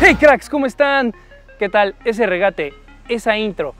¡Hey cracks! ¿Cómo están? ¿Qué tal? Ese regate, esa intro,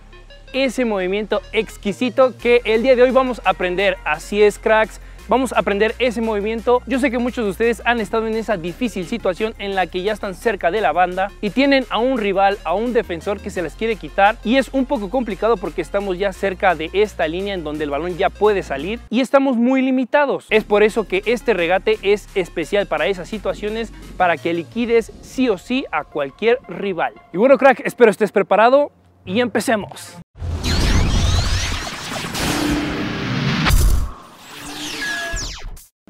ese movimiento exquisito que el día de hoy vamos a aprender. Así es cracks, vamos a aprender ese movimiento. Yo sé que muchos de ustedes han estado en esa difícil situación en la que ya están cerca de la banda y tienen a un rival, a un defensor que se les quiere quitar y es un poco complicado porque estamos ya cerca de esta línea en donde el balón ya puede salir y estamos muy limitados. Es por eso que este regate es especial para esas situaciones para que liquides sí o sí a cualquier rival. Y bueno crack, espero estés preparado y empecemos.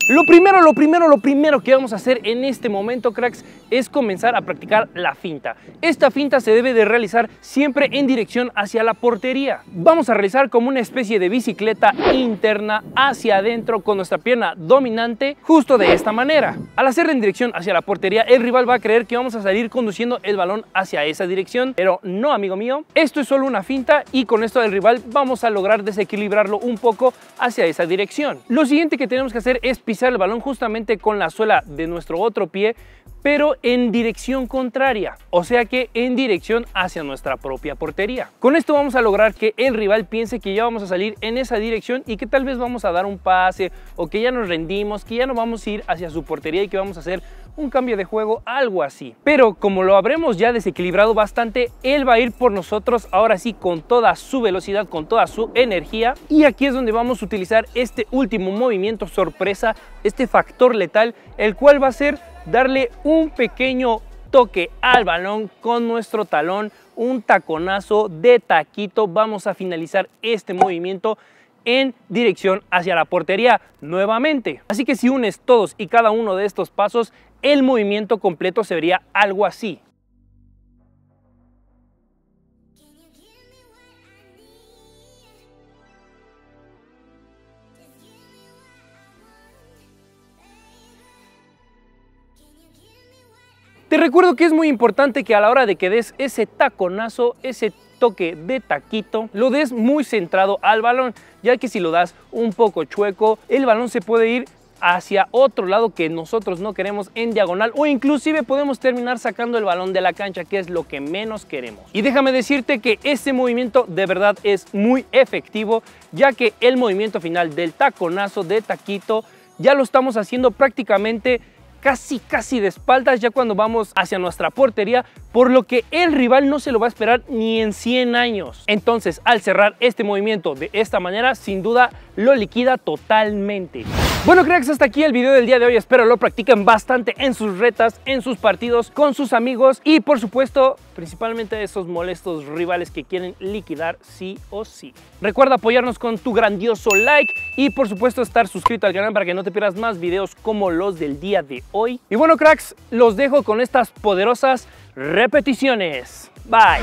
Lo primero, lo primero, lo primero que vamos a hacer en este momento, cracks, es comenzar a practicar la finta. Esta finta se debe de realizar siempre en dirección hacia la portería. Vamos a realizar como una especie de bicicleta interna hacia adentro con nuestra pierna dominante, justo de esta manera. Al hacerla en dirección hacia la portería, el rival va a creer que vamos a salir conduciendo el balón hacia esa dirección, pero no, amigo mío. Esto es solo una finta y con esto del rival vamos a lograr desequilibrarlo un poco hacia esa dirección. Lo siguiente que tenemos que hacer es pisar el balón justamente con la suela de nuestro otro pie, pero en dirección contraria, o sea que en dirección hacia nuestra propia portería. Con esto vamos a lograr que el rival piense que ya vamos a salir en esa dirección y que tal vez vamos a dar un pase o que ya nos rendimos, que ya no vamos a ir hacia su portería y que vamos a hacer un cambio de juego, algo así. Pero como lo habremos ya desequilibrado bastante, él va a ir por nosotros ahora sí con toda su velocidad, con toda su energía. Y aquí es donde vamos a utilizar este último movimiento sorpresa, este factor letal, el cual va a ser darle un pequeño toque al balón con nuestro talón, un taconazo de taquito. Vamos a finalizar este movimiento en dirección hacia la portería nuevamente. Así que si unes todos y cada uno de estos pasos, el movimiento completo se vería algo así. Te recuerdo que es muy importante que a la hora de que des ese taconazo, ese toque de taquito, lo des muy centrado al balón, ya que si lo das un poco chueco, el balón se puede ir hacia otro lado que nosotros no queremos en diagonal o inclusive podemos terminar sacando el balón de la cancha que es lo que menos queremos. Y déjame decirte que este movimiento de verdad es muy efectivo ya que el movimiento final del taconazo de taquito ya lo estamos haciendo prácticamente casi casi de espaldas ya cuando vamos hacia nuestra portería, por lo que el rival no se lo va a esperar ni en 100 años. Entonces, al cerrar este movimiento de esta manera, sin duda lo liquida totalmente. Bueno cracks, hasta aquí el video del día de hoy, espero lo practiquen bastante en sus retas, en sus partidos, con sus amigos y por supuesto, principalmente esos molestos rivales que quieren liquidar sí o sí. Recuerda apoyarnos con tu grandioso like y por supuesto estar suscrito al canal para que no te pierdas más videos como los del día de y bueno, cracks, los dejo con estas poderosas repeticiones. Bye.